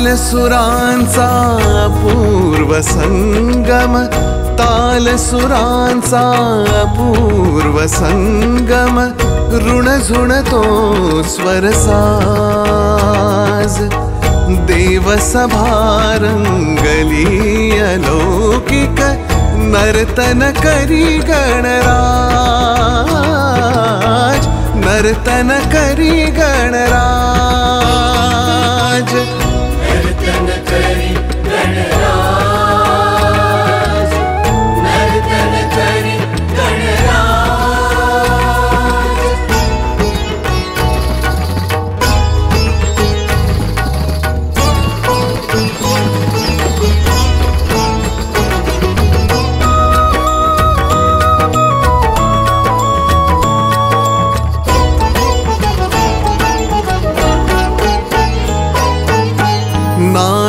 तालसुरांचा पूर्वसङ्गम तालसुरांचा पूर्वसङ्गम ऋणझुणतो स्वरसाज देवसभारङ्गलीयलौकिक नर्तन करी गणराज। नर्तन करि गणराज।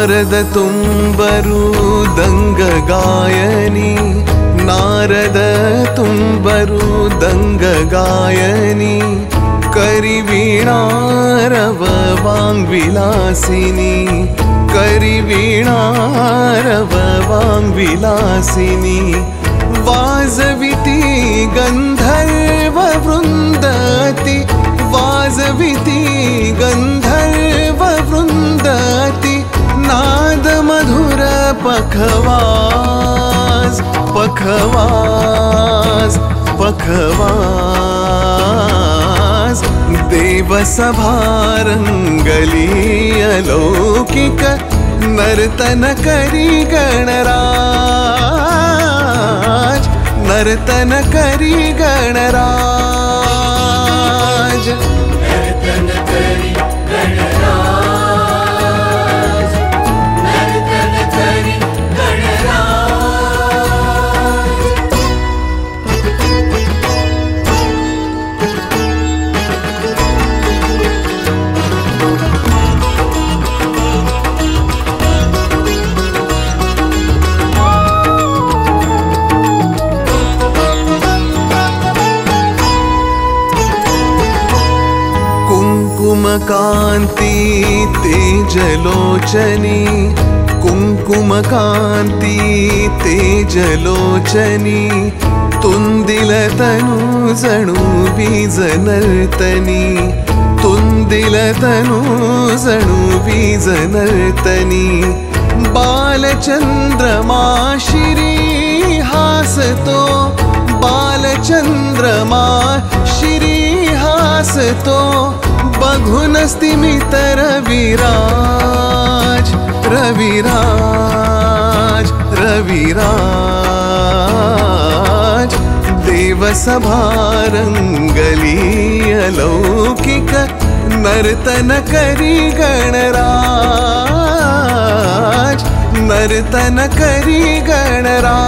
नारद तुम्बरुदङ्ग गायनि नारद तुम्बरुदङ्ग गायनि करि वीणारववां विलासिनी करि वीणारववां पखवाज पखवाज देवसभारङ्गली अलौकिक नर्तन करी गणराज नर्तन करी गणराज। कुङ्कुमकान्ति तेजलोचनी कुङ्कुमकान्ति तेजलोचनी तुन्दिलतनु जणु बीजनर्तनी तुन्दिलतनु जणु बीजनर्तनी बालचन्द्रमा शिरी बालचन्द्रमा शिरी हासतो बघुनस्तिमित रविराज रविराज रविराज देवसभारङ्गली अलौकिक नर्तन करी गणराज नर्तन करी गणराज।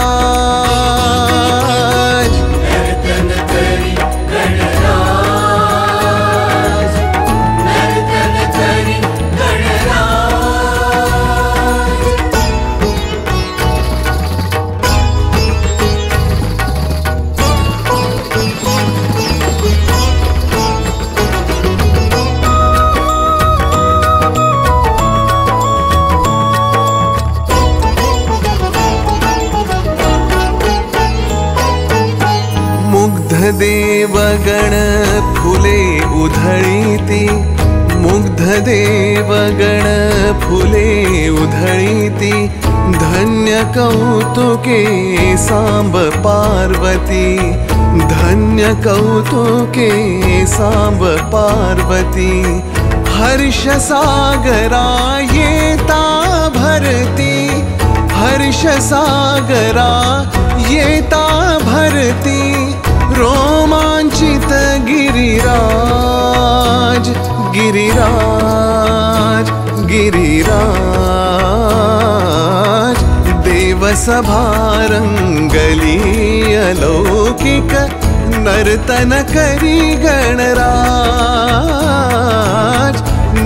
मुग्धदेवगण फुले उधळीति मुग्धदेवगण फुले उधळीति धन्य कौतुके साम्ब पार्वती, धन्य कौतुके साम्ब पार्वती, हर्ष सागरा येता भरती, हर्ष सागरा येता गिरिराज गिरिराज। देवसभारङ्गली अलौकिक नर्तन करी गणराज।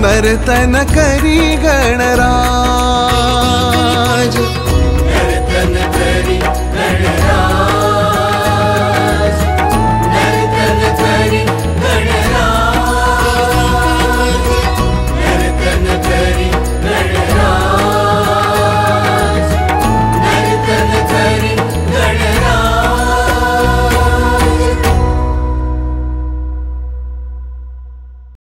नर्तन करी गणराज।